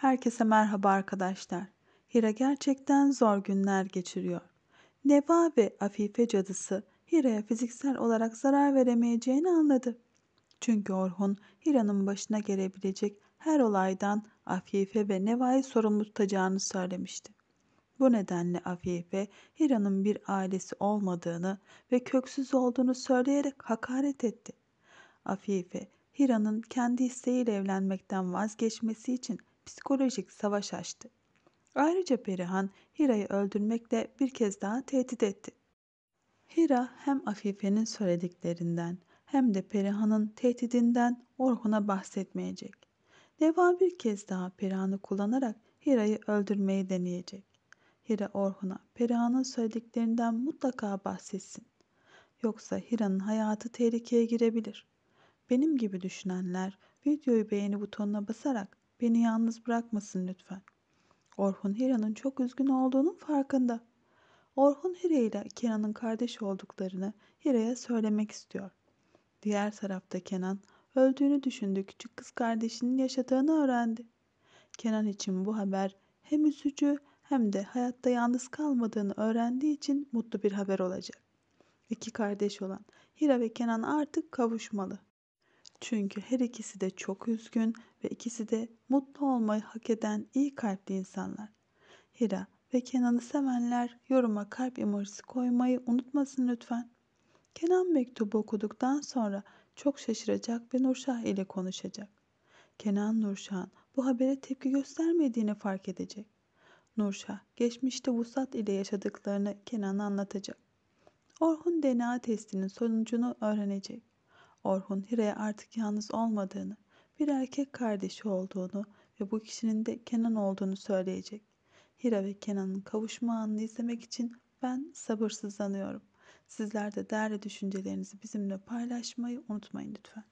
Herkese merhaba arkadaşlar. Hira gerçekten zor günler geçiriyor. Neva ve Afife cadısı Hira'ya fiziksel olarak zarar veremeyeceğini anladı. Çünkü Orhun Hira'nın başına gelebilecek her olaydan Afife ve Neva'yı sorumlu tutacağını söylemişti. Bu nedenle Afife Hira'nın bir ailesi olmadığını ve köksüz olduğunu söyleyerek hakaret etti. Afife Hira'nın kendi isteğiyle evlenmekten vazgeçmesi için psikolojik savaş açtı. Ayrıca Perihan Hira'yı öldürmekle bir kez daha tehdit etti. Hira hem Afife'nin söylediklerinden hem de Perihan'ın tehdidinden Orhun'a bahsetmeyecek. Neva bir kez daha Perihan'ı kullanarak Hira'yı öldürmeyi deneyecek. Hira Orhun'a Perihan'ın söylediklerinden mutlaka bahsetsin. Yoksa Hira'nın hayatı tehlikeye girebilir. Benim gibi düşünenler videoyu beğeni butonuna basarak beni yalnız bırakmasın lütfen. Orhun Hira'nın çok üzgün olduğunun farkında. Orhun Hira ile Kenan'ın kardeş olduklarını Hira'ya söylemek istiyor. Diğer tarafta Kenan öldüğünü düşündüğü küçük kız kardeşinin yaşadığını öğrendi. Kenan için bu haber hem üzücü hem de hayatta yalnız kalmadığını öğrendiği için mutlu bir haber olacak. İki kardeş olan Hira ve Kenan artık kavuşmalı. Çünkü her ikisi de çok üzgün ve ikisi de mutlu olmayı hak eden iyi kalpli insanlar. Hira ve Kenan'ı sevenler yoruma kalp emojisi koymayı unutmasın lütfen. Kenan mektubu okuduktan sonra çok şaşıracak ve Nurşah ile konuşacak. Kenan Nurşah'ın bu habere tepki göstermediğini fark edecek. Nurşah geçmişte Vusat ile yaşadıklarını Kenan'a anlatacak. Orhun DNA testinin sonucunu öğrenecek. Orhun Hira'ya artık yalnız olmadığını, bir erkek kardeşi olduğunu ve bu kişinin de Kenan olduğunu söyleyecek. Hira ve Kenan'ın kavuşma anını izlemek için ben sabırsızlanıyorum. Sizler de değerli düşüncelerinizi bizimle paylaşmayı unutmayın lütfen.